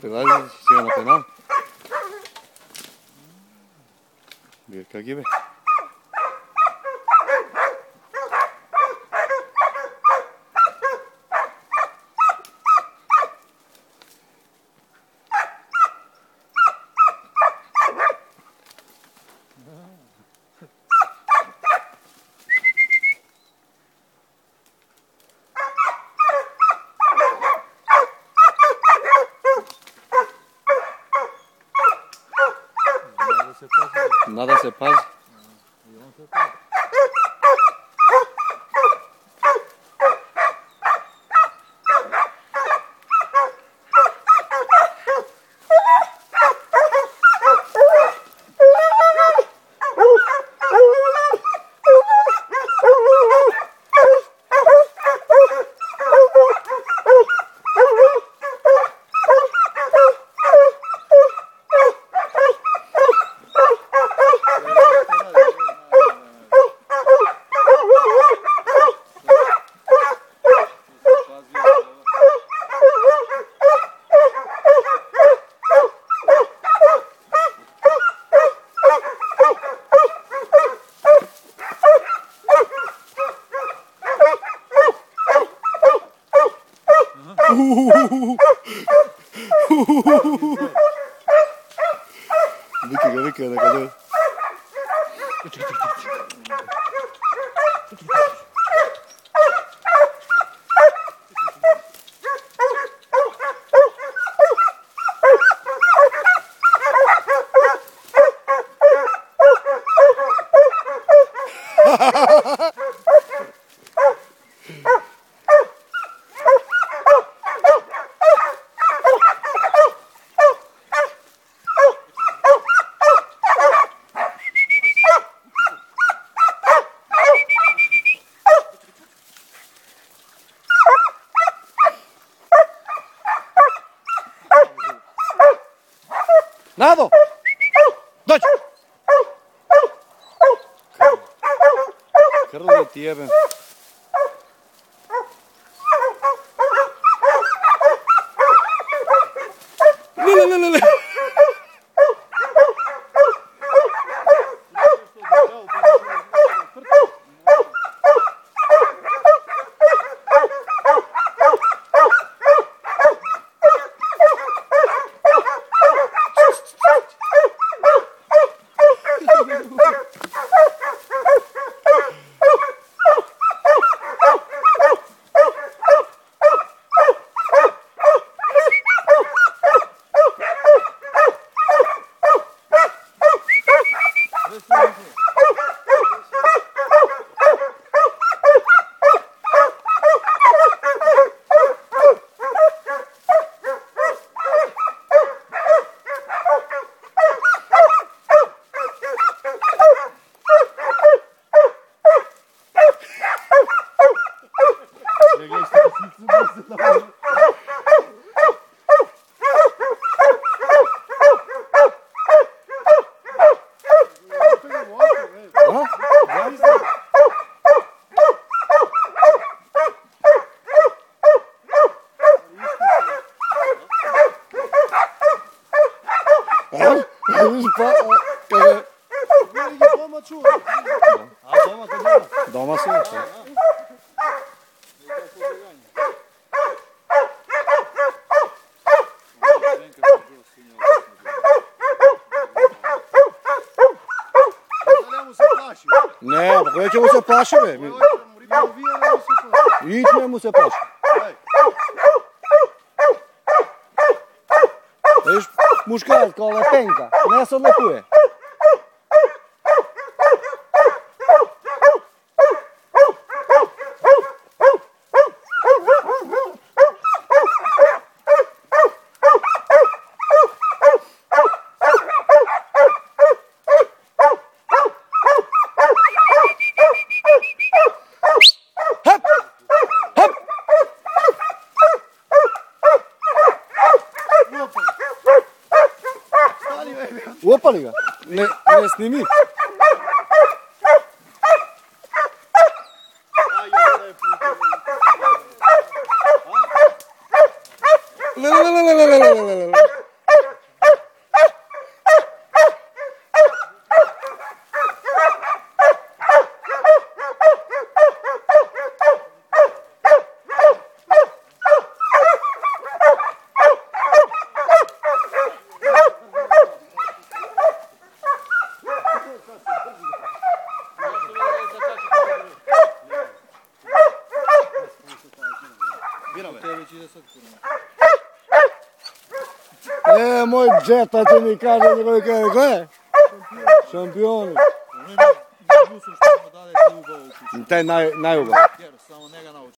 pedal si vamos a aquí ve. Nada se pasa. Se pasa. Vika, vika, vika, vika. Ha ha ha ha! Nado. Doy. Carro de tierra. motherfucker! Cheguei esquecido de você também. Dá uma sorte. Па Веќе му се плаши, бе. ме му се плаши. Виж, е као лепенка. Не се одлепуе. Опали ga. Ne, ne E, moj džeta ti mi kaže, njegove kaj je, kaj je? Šampion. Šampion. Taj naj, najuga.